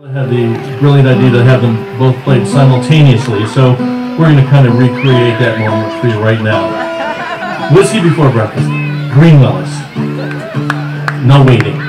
I had the brilliant idea to have them both played simultaneously, so we're going to kind of recreate that moment for you right now. Whiskey before breakfast, Green Willis. No waiting.